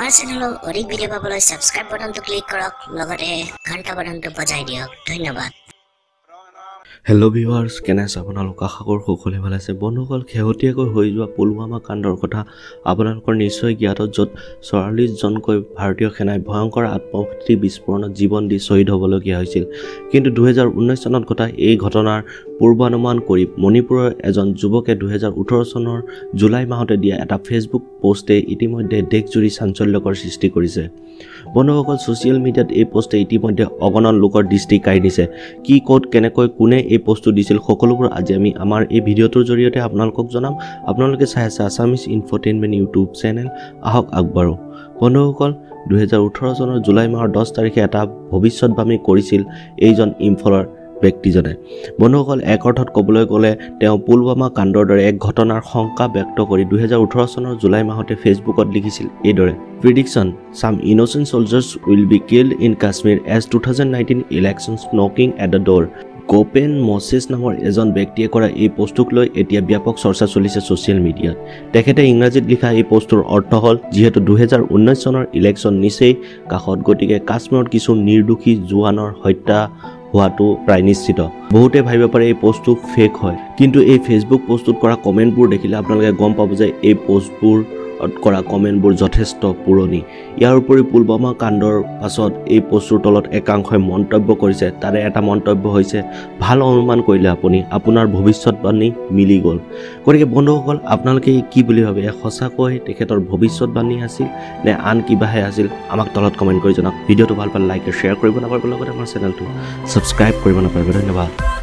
আমাৰ চেনেলত অধিক ভিডিঅ' পাবলৈ ছাবস্ক্ৰাইব বাটনটো ক্লিক কৰক লগতে ঘণ্টা বাটনটো বজাই দিয়ক। ধন্যবাদ। হেল্ল' ভিউৱাৰ্ছ কেনে আছে আপোনালোক আশা কৰোঁ সকলোৱে ভাল আছে। বন্ধুসকল শেহতীয়াকৈ হৈ যোৱা পুলৱামা কাণ্ডৰ কথা আপোনালোকৰ নিশ্চয় জ্ঞাত য'ত চৌৰাল্লিছজনকৈ ভাৰতীয় সেনাই ভয়ংকৰ আত্মঘাতী বিস্ফোৰণত জীৱন দি শ্বহীদ হ'বলগীয়া হৈছিল। কিন্তু দুহেজাৰ ঊনৈছ চনত ঘটা এই ঘটনাৰ পূৰ্বানুমান কৰি মণিপুৰৰ এজন যুৱকে দুহেজাৰ ওঠৰ চনৰ জুলাই মাহতে দিয়া এটা ফেচবুক পষ্টে ইতিমধ্যে দেশজুৰি চাঞ্চল্যকৰ সৃষ্টি কৰিছে। বন্ধুসকল ছ'চিয়েল মিডিয়াত এই পষ্টে ইতিমধ্যে অগণন লোকৰ দৃষ্টি কাঢ়ি দিছে। কি ক'ত কেনেকৈ কোনে এই পষ্টটো দিছিল সকলোবোৰ আজি আমি আমাৰ এই ভিডিঅ'টোৰ জৰিয়তে আপোনালোকক জনাম। আপোনালোকে চাই আছে আছামিজ ইনফৰটেইনমেণ্ট ইউটিউব চেনেল। আহক আগবাঢ়ো বন্ধুসকল দুহেজাৰ ওঠৰ চনৰ জুলাই মাহৰ দহ তাৰিখে এটা ভৱিষ্যতবাণী কৰিছিল এইজন ইম্ফলৰ ব্যক্তিজনে। বন্ধুসকল এক অৰ্থত ক'বলৈ গ'লে তেওঁ পুলৱামা কাণ্ডৰ দৰে এক ঘটনাৰ শংকা ব্যক্ত কৰি দুহেজাৰ ওঠৰ চনৰ জুলাই মাহতে ফেচবুকত লিখিছিল এইদৰে prediction some innocent soldiers will be killed in Kashmir as two thousand nineteen elections knocking at the door Gopen মছেছ নামৰ এজন ব্যক্তিয়ে কৰা এই পষ্টটোক লৈ এতিয়া ব্যাপক চৰ্চা চলিছে ছ'চিয়েল মিডিয়াত। তেখেতে ইংৰাজীত লিখা এই পষ্টটোৰ অৰ্থ হ'ল যিহেতু দুহেজাৰ ঊনৈছ চনৰ ইলেকশ্যন নিচেই কাষত গতিকে কাশ্মীৰত কিছু নিৰ্দোষী জোৱানৰ হত্যা হোৱাটো প্ৰায় নিশ্চিত। বহুতে ভাবিব পাৰে এই পষ্টটো ফেক হয়। কিন্তু এই ফেচবুক পষ্টটোত কৰা কমেণ্টবোৰ দেখিলে আপোনালোকে গম পাব যে এই পষ্টবোৰ কৰা কমেণ্টবোৰ যথেষ্ট পুৰণি। ইয়াৰ উপৰি পুলৱামা কাণ্ডৰ পাছত এই পষ্টটোৰ তলত একাংশই মন্তব্য কৰিছে তাৰে এটা মন্তব্য হৈছে ভাল অনুমান কৰিলে আপুনি আপোনাৰ ভৱিষ্যতবাণী মিলি গ'ল। গতিকে বন্ধুসকল আপোনালোকে কি বুলি ভাবে? সঁচাকৈ তেখেতৰ ভৱিষ্যতবাণী আছিল নে আন কিবাহে আছিল? আমাক তলত কমেণ্ট কৰি জনাওক। ভিডিঅ'টো ভাল পালে লাইক শ্বেয়াৰ কৰিব নাপাৰিব লগতে আমাৰ চেনেলটো ছাবস্ক্ৰাইব কৰিব নাপাৰিব ধন্যবাদ।